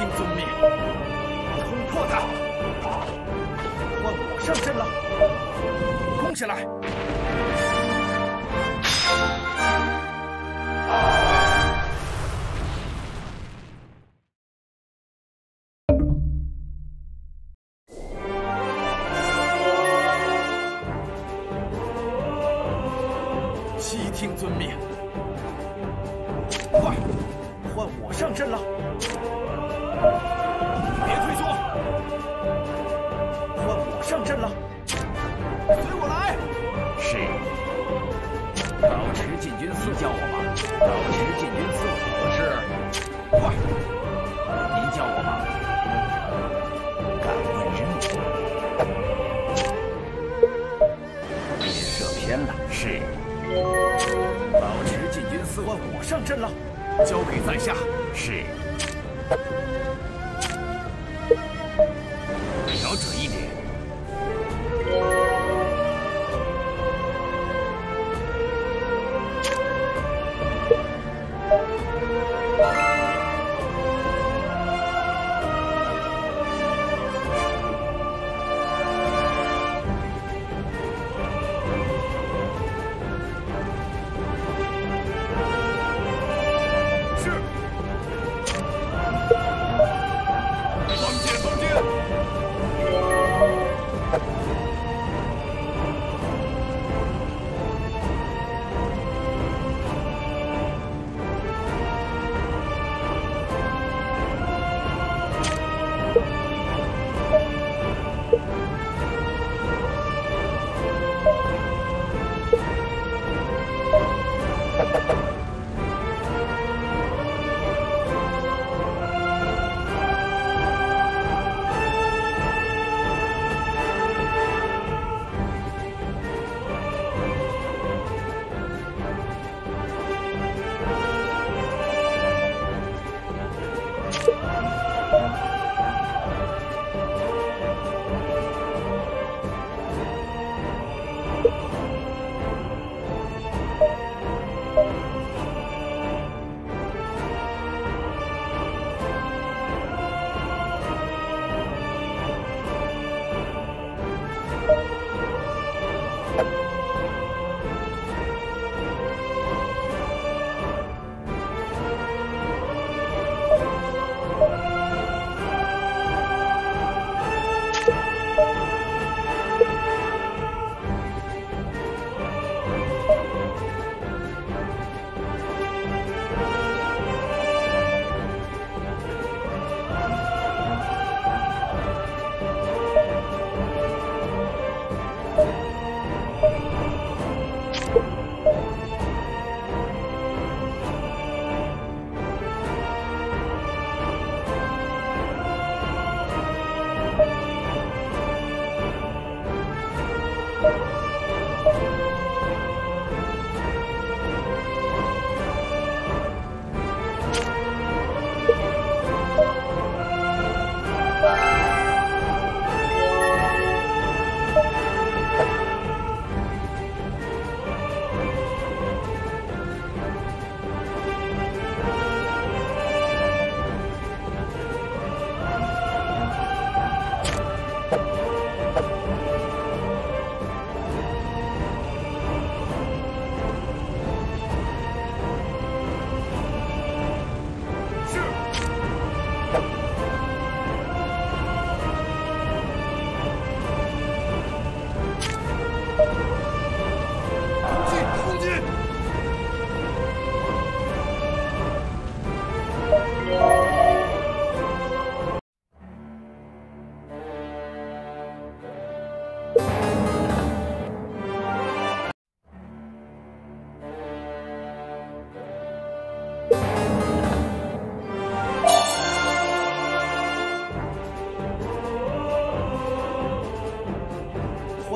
听遵命冲破它。换我上阵了。冲起来。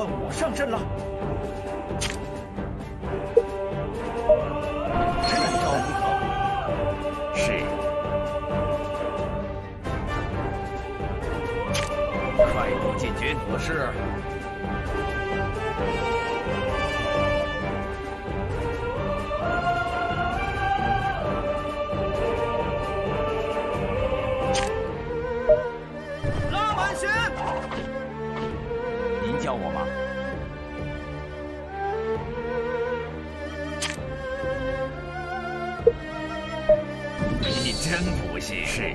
我上阵了。是。快步进军，我是。是。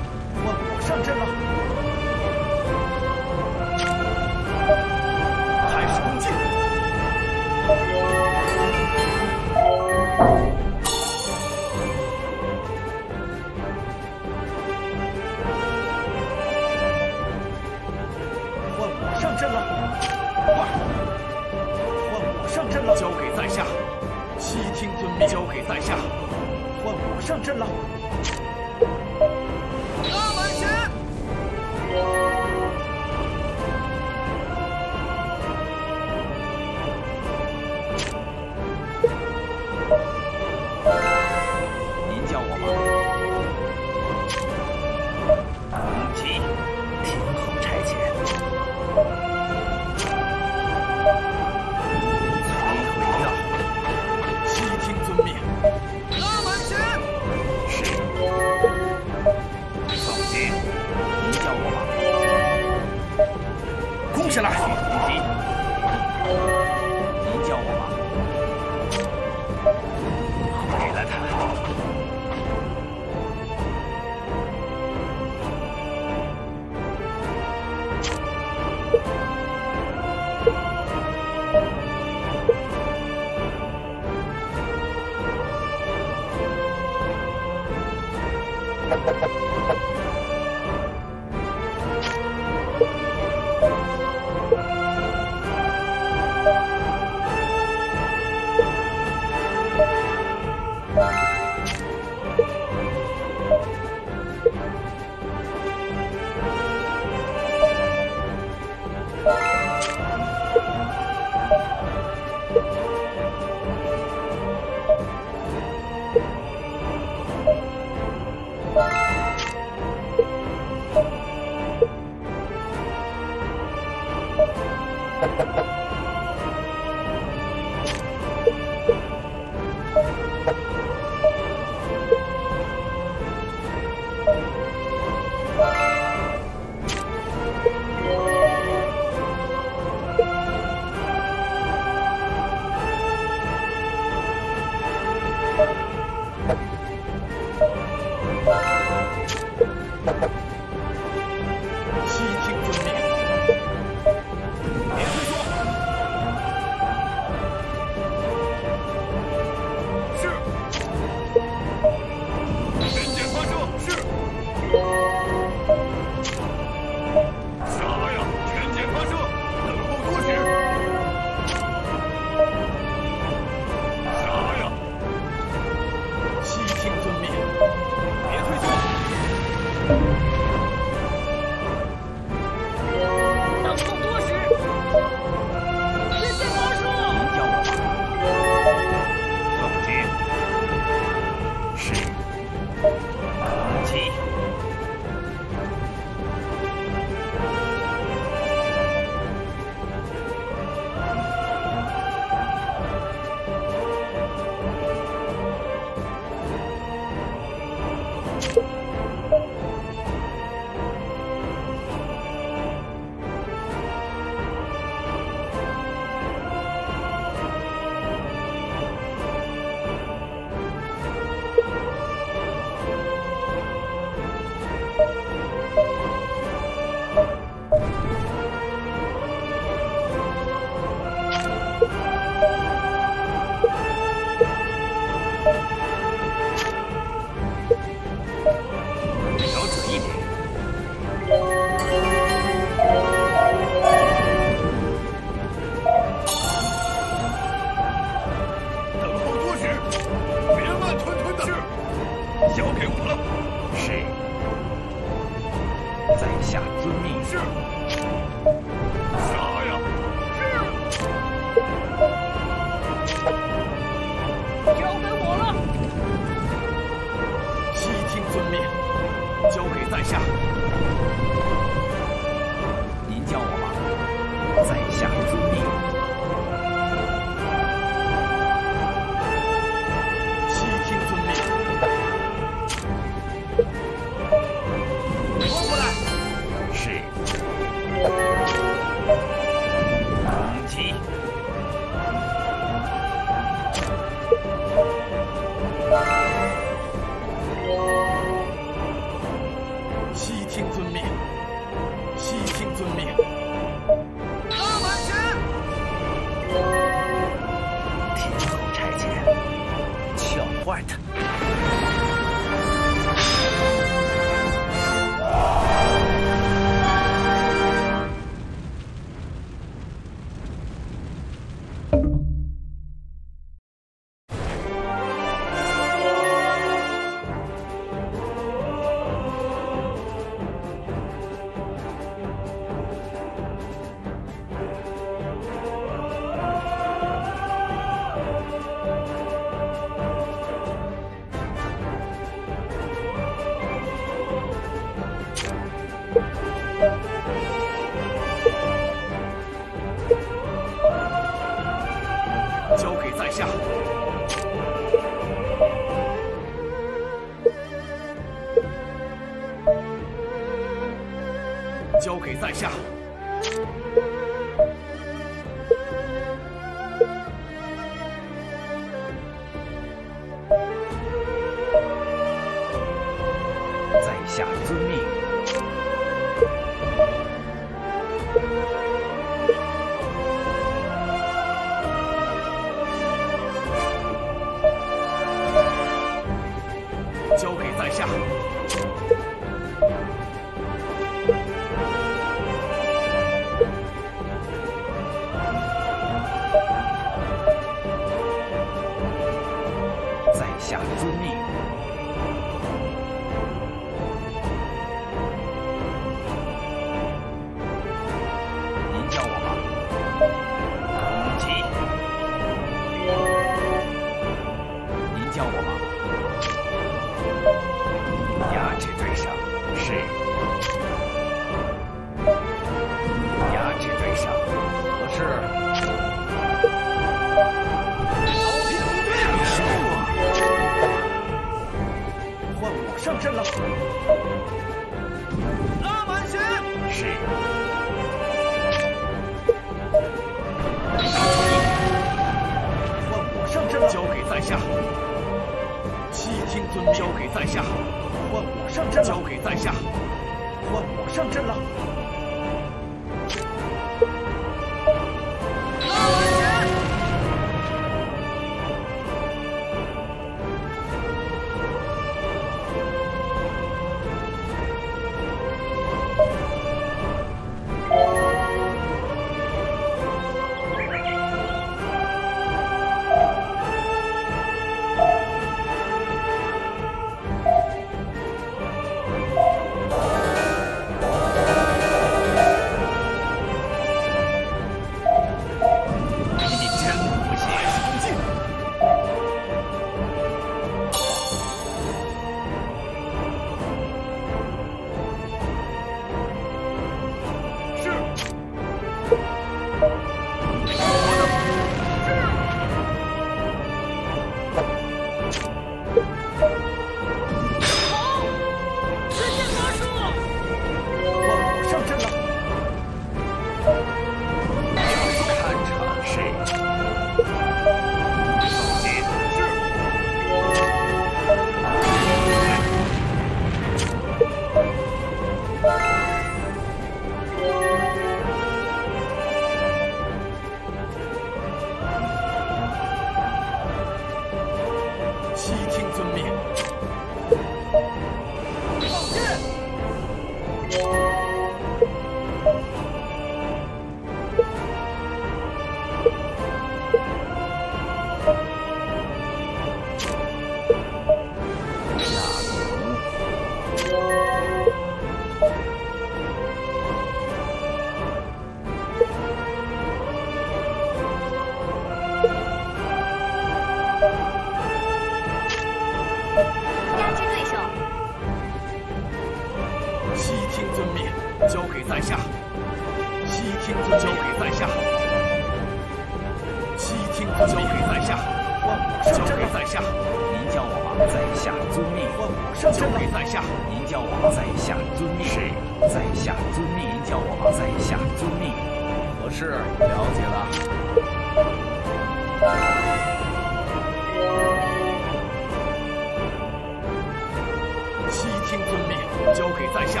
交给在下。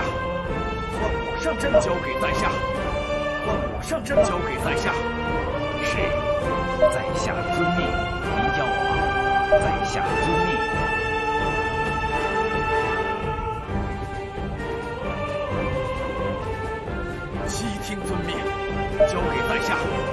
万古上阵交给在下。万古上阵交给在下是在下遵命您叫我在下遵命悉听遵命交给在下。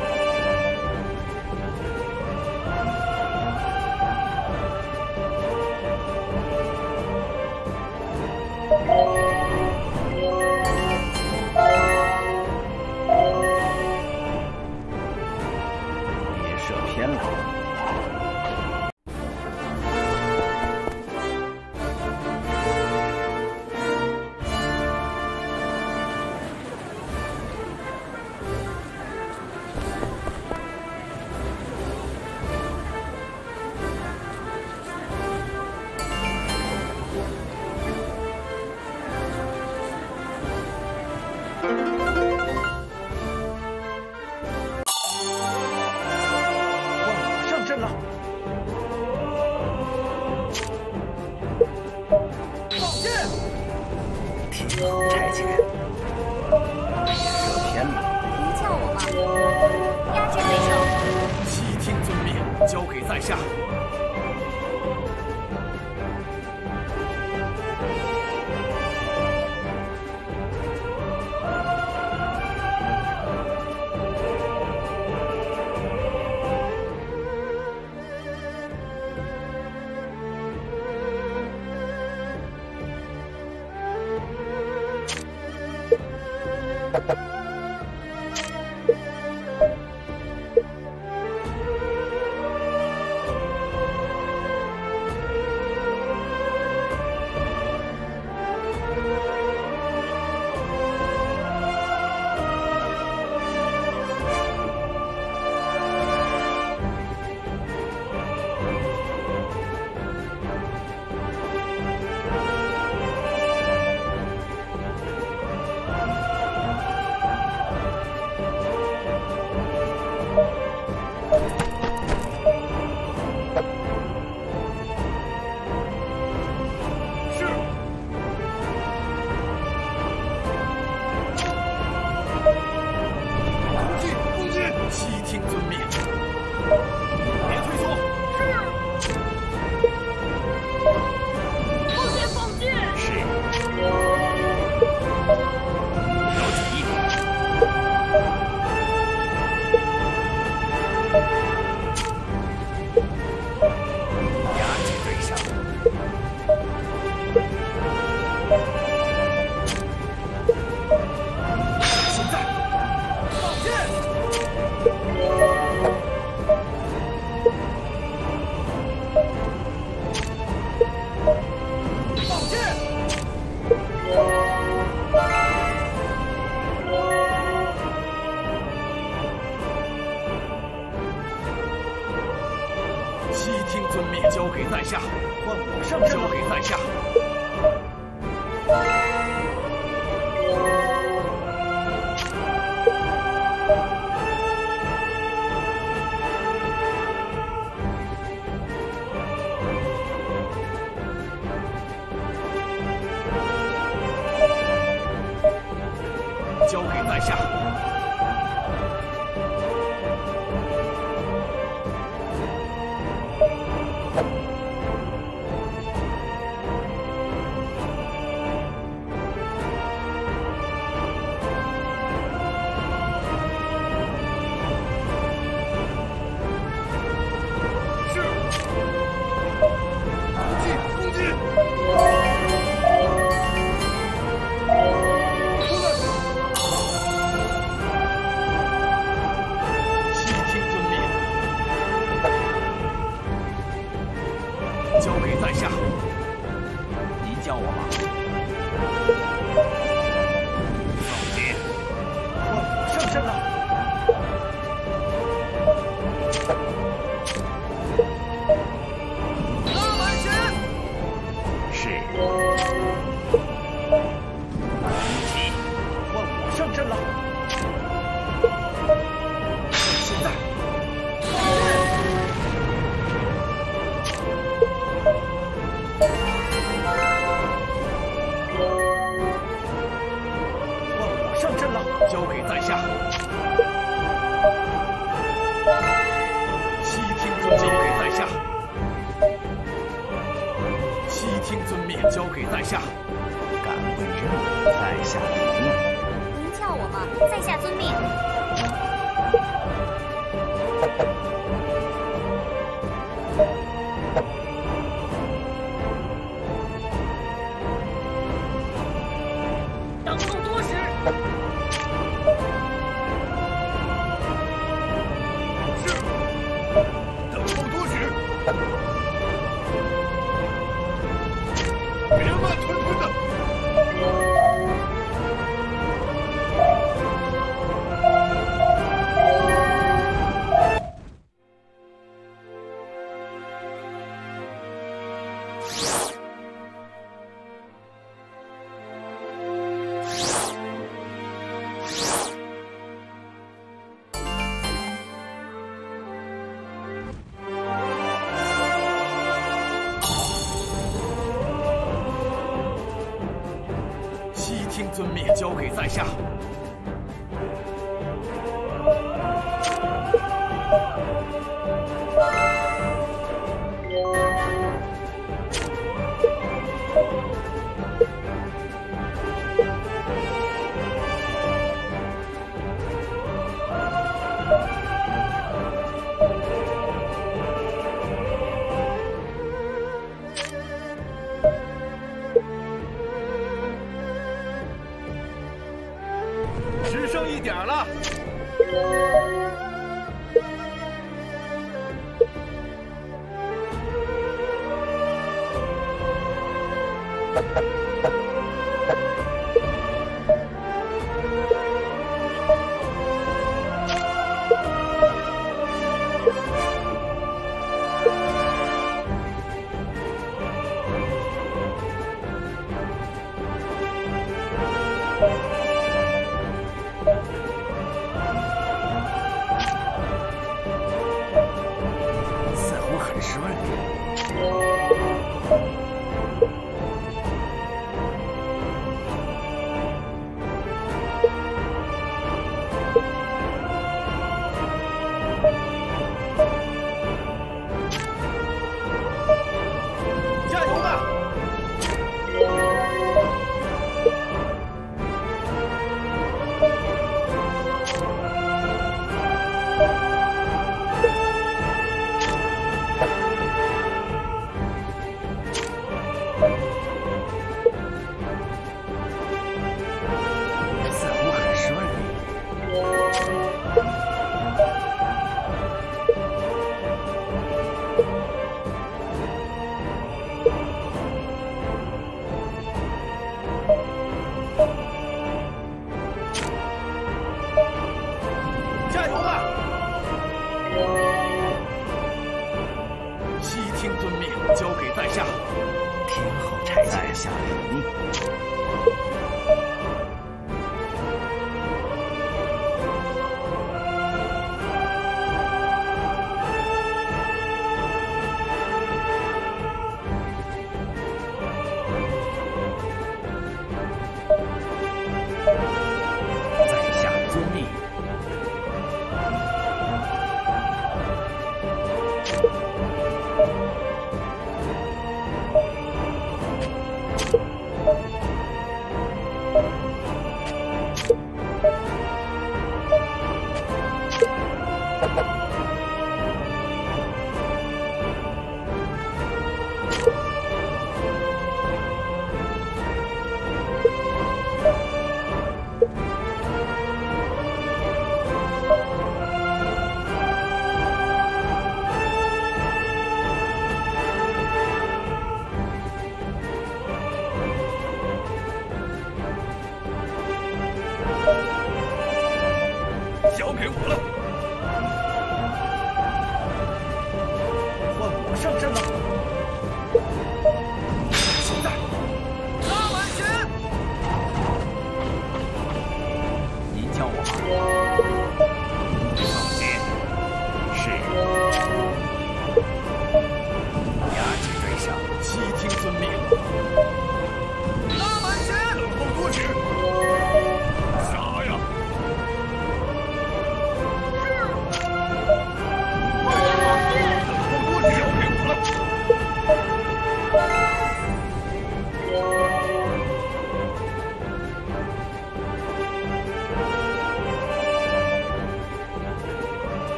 Música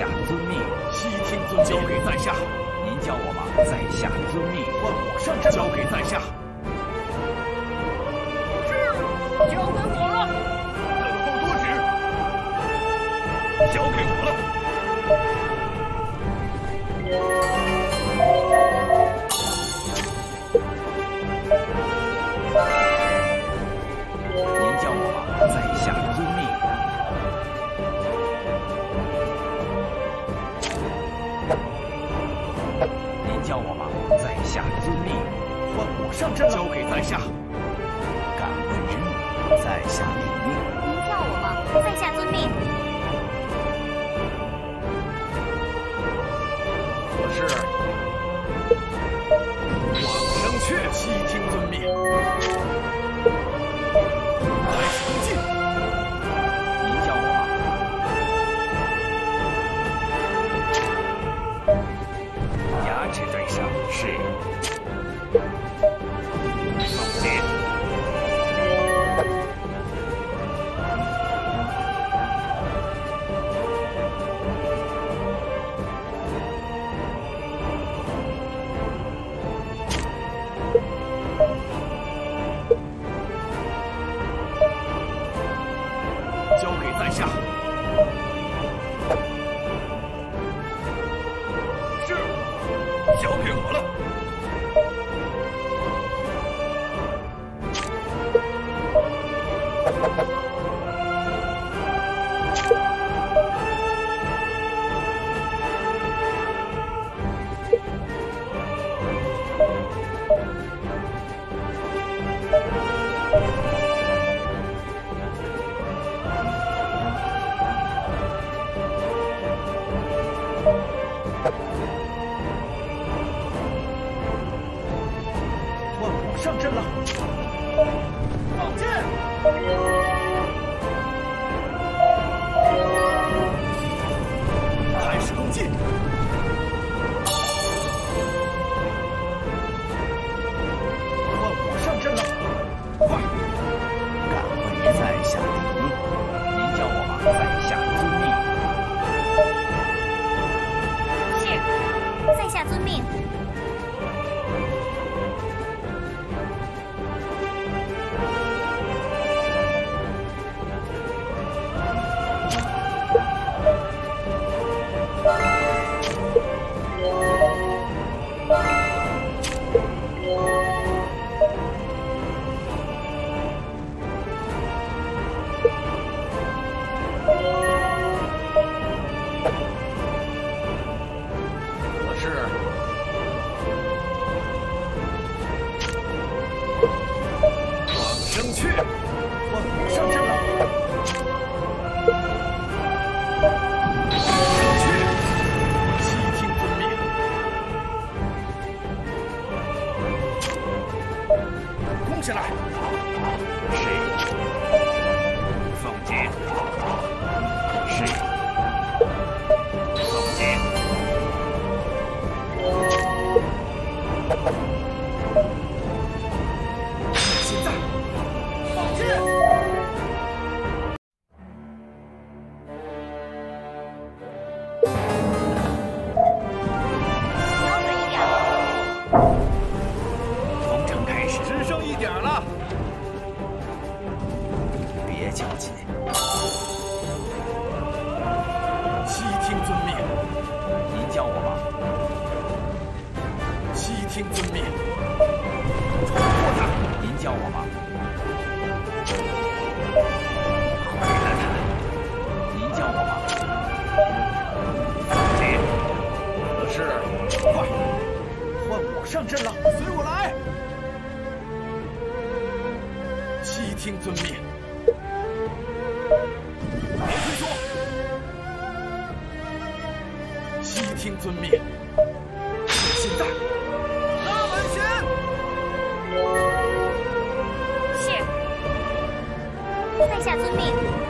下遵命，西天尊。交给在下，您叫我吧。在下遵命，换我上阵。交给在下，是，交给我了。等候多时，交给我了。上阵，交给在下，敢问之母，在下。悉听尊命。现在拉门弦是在下遵命。